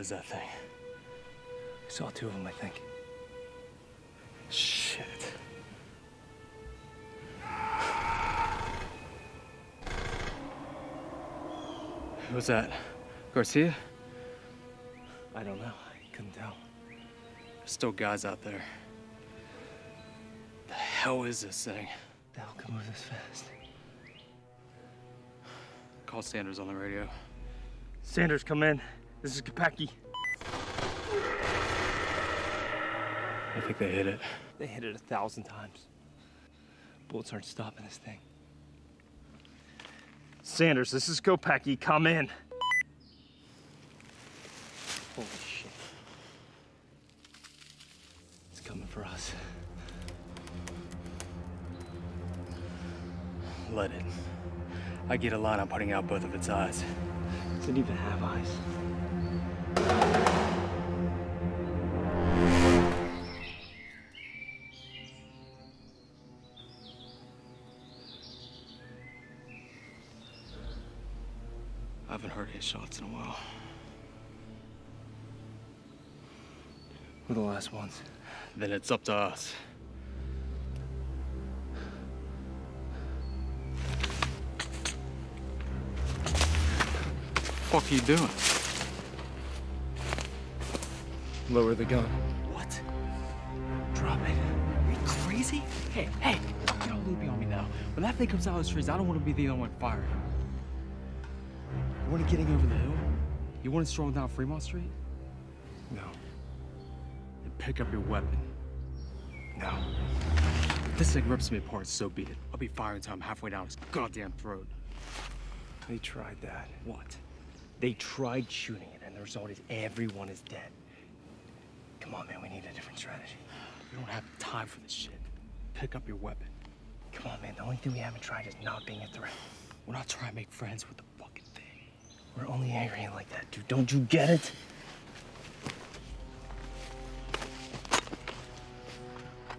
is that thing? I saw two of them, I think. Shit. Who's that? Garcia? I don't know. I couldn't tell. There's still guys out there. The hell is this thing? The hell can move this fast? Call Sanders on the radio. Sanders, come in. This is Kopecki. I think they hit it. They hit it a thousand times. Bullets aren't stopping this thing. Sanders, this is Kopecki. Come in. Holy shit. It's coming for us. Let it. I get a line on putting out both of its eyes. Does it even have eyes? I haven't heard his shots in a while. We're the last ones. Then it's up to us. What fuck are you doing? Lower the gun. What? Drop it. Are you crazy? Hey, hey, get all loopy on me now. When that thing comes out of the trees, I don't want to be the only one firing. You want it getting over the hill? You want strolling down Fremont Street? No. Then pick up your weapon. No. If this thing rips me apart, so be it. I'll be firing until I'm halfway down his goddamn throat. They tried that. What? They tried shooting it, and the result is everyone is dead. Come on, man, we need a different strategy. We don't have time for this shit. Pick up your weapon. Come on, man, the only thing we haven't tried is not being a threat. We're not trying to make friends with the fucking thing. We're only angry like that, dude. Don't you get it?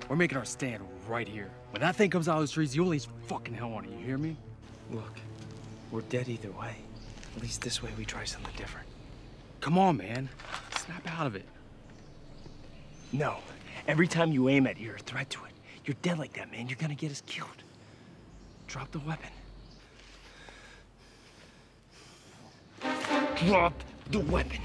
We're making our stand right here. When that thing comes out of the trees, you'll leave fucking hell on it. You hear me? Look, we're dead either way. At least this way we try something different. Come on, man. Snap out of it. No. Every time you aim at it, you're a threat to it. You're dead like that, man. You're gonna get us killed. Drop the weapon. Drop the weapon.